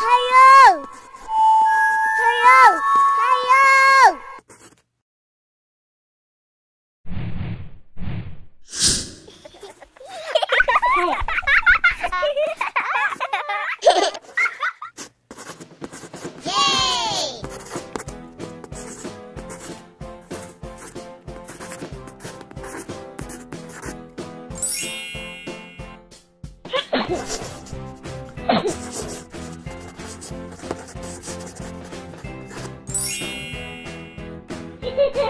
Hey. Hehehehe